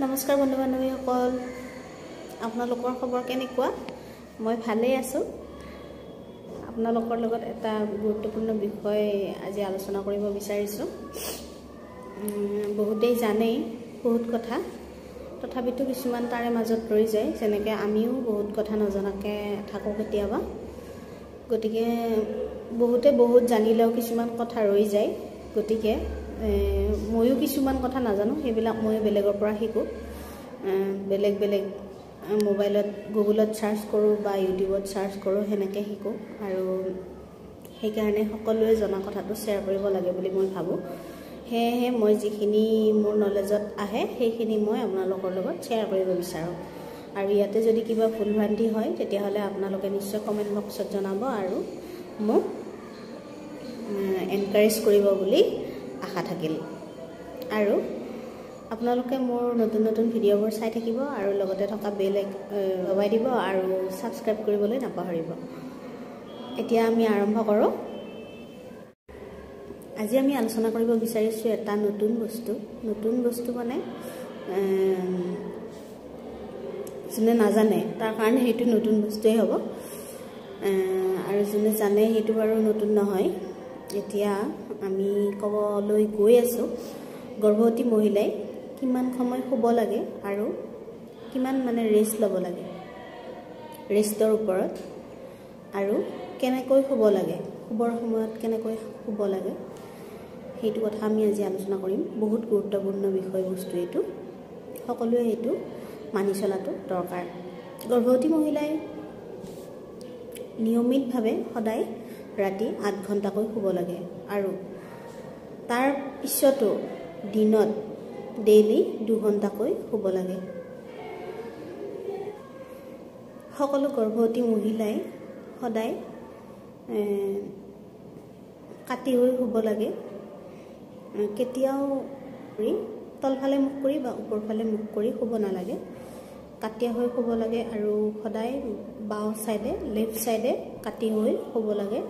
নমস্কাৰ বন্ধু বান্ধৱীসকল আপোনালোকৰ খবৰ কেনেকুৱা? মই ভালেই আছোঁ। আপোনালোকৰ লগত এটা গুৰুত্বপূৰ্ণ বিষয় আজি আলোচনা কৰিব বিচাৰিছোঁ। বহুতেই জানেই বহুত কথা। তথাপিতো কিছুমান তাৰে মাজত ৰৈ যায় যেনেকৈ আমিও বহুত কথা নজনাকৈ থাকোঁ কেতিয়াবা। গতিকে বহুতে বহুত জানিলেও কিছুমান কথা ৰৈ যায়। গতিকে ময়ো কিছুমান কথা নাজানো সেইবিলাক ময়ো বেলেগৰ পৰা শিকোঁ। বেলেগ বেলেগ মোবাইলত গুগলত চাৰ্চ কৰোঁ বা ইউটিউবত চাৰ্চ কৰোঁ সেনেকৈ শিকোঁ। আৰু সেইকাৰণে সকলোৱে জনা কথাটো শ্বেয়াৰ কৰিব লাগে বুলি মই ভাবোঁ। সেয়েহে মই যিখিনি মোৰ নলেজত আহে সেইখিনি মই আপোনালোকৰ লগত শ্বেয়াৰ কৰিব বিচাৰোঁ। আৰু ইয়াতে যদি কিবা ভুল ভ্ৰান্তি হয় তেতিয়াহ'লে আপোনালোকে নিশ্চয় কমেণ্ট বক্সত জনাব আৰু মোক এনকাৰেজ কৰিব বুলি আশা থাকিল। আৰু আপোনালোকে মোৰ নতুন নতুন ভিডিঅ'বোৰ চাই থাকিব আৰু লগতে থকা বেল দবাই দিব আৰু ছাবস্ক্ৰাইব কৰিবলৈ নাপাহৰিব। এতিয়া আমি আৰম্ভ কৰোঁ। আজি আমি আলোচনা কৰিব বিচাৰিছোঁ এটা নতুন বস্তু। নতুন বস্তু মানে যোনে নাজানে তাৰ কাৰণে সেইটো নতুন বস্তুৱেই হ'ব। আৰু যোনে জানে সেইটো বাৰু নতুন নহয়। এতিয়া আমি ক'বলৈ গৈ আছোঁ গৰ্ভৱতী মহিলাই কিমান সময় শুব লাগে আৰু কিমান মানে ৰেষ্ট ল'ব লাগে? ৰেষ্টৰ ওপৰত আৰু কেনেকৈ শুব লাগে? শুবৰ সময়ত কেনেকৈ শুব লাগে? সেইটো কথা আমি আজি আলোচনা কৰিম। বহুত গুৰুত্বপূৰ্ণ বিষয়বস্তু এইটো। সকলোৱে এইটো মানি চলাটো দৰকাৰ। গৰ্ভৱতী মহিলাই নিয়মিতভাৱে সদায় ৰাতি আঠ ঘণ্টাকৈ শুব লাগে। আৰু তাৰ পিছতো দিনত ডেইলি দুঘণ্টাকৈ শুব লাগে। সকলো গৰ্ভৱতী মহিলাই সদায় কাটি হৈ শুব লাগে। কেতিয়াও তলফালে মুখ কৰি বা ওপৰফালে মুখ কৰি শুব নালাগে। কাটিয়া হৈ শুব লাগে আৰু সদায় বাওঁ ছাইডে লেফ্ট ছাইডে কাটি হৈ শুব লাগে।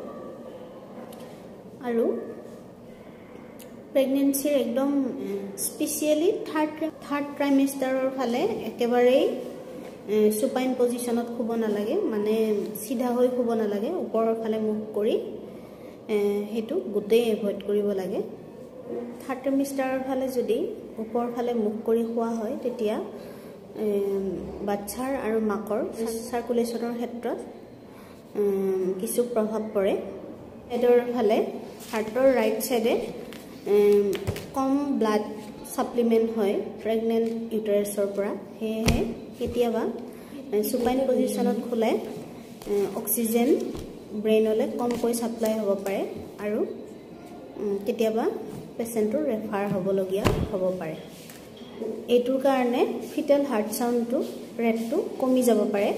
আৰু প্ৰেগনেঞ্চিৰ একদম স্পেচিয়েলি থাৰ্ড থাৰ্ড ট্ৰাইমেষ্টাৰৰ ফালে একেবাৰেই চুপাইন পজিশ্যনত শুব নালাগে মানে চিধা হৈ শুব নালাগে ওপৰৰ ফালে মুখ কৰি সেইটো গোটেই এভইড কৰিব লাগে। থাৰ্ড ট্ৰাইমেষ্টাৰৰ ফালে যদি ওপৰৰ ফালে মুখ কৰি শুৱা হয় তেতিয়া বাচ্ছাৰ আৰু মাকৰ চাৰ্কুলেশ্যনৰ ক্ষেত্ৰত কিছু প্ৰভাৱ পৰে। ছাইডৰ ফালে হাৰ্টৰ ৰাইট ছাইডে কম ব্লাড ছাপ্লিমেণ্ট হয় প্ৰেগনেণ্ট ইউটাৰেছৰ পৰা। সেয়েহে কেতিয়াবা চুপাইন পজিশ্যনত খোলে অক্সিজেন ব্ৰেইনলৈ কমকৈ ছাপ্লাই হ'ব পাৰে আৰু কেতিয়াবা পেচেণ্টটোৰ ৰেফাৰ হ'বলগীয়া হ'ব পাৰে। এইটোৰ কাৰণে ফিটেল হাৰ্ট চাউণ্ডটো ৰেটটো কমি যাব পাৰে।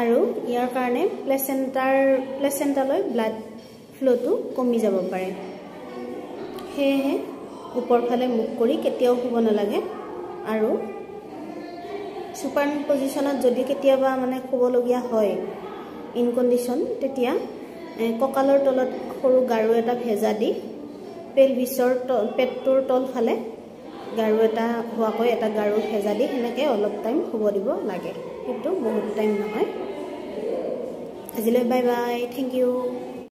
আৰু ইয়াৰ কাৰণে প্লেচেণ্টাৰ প্লেচেণ্টালৈ ব্লাড ফ্ল'টো কমি যাব পাৰে। সেয়েহে ওপৰফালে মুখ কৰি কেতিয়াও শুব নালাগে। আৰু চুপাৰ পজিশ্যনত যদি কেতিয়াবা মানে শুবলগীয়া হয় ইন কণ্ডিশ্যন তেতিয়া কঁকালৰ তলত সৰু গাৰু এটা ভেজা দি পেলভিছৰ তল পেটটোৰ তলফালে গাৰু এটা হোৱাকৈ এটা গাৰু ভেজা দি সেনেকৈ অলপ টাইম শুব দিব লাগে। কিন্তু বহুত টাইম নহয়। আজিলৈ বাই বাই থেংক ইউ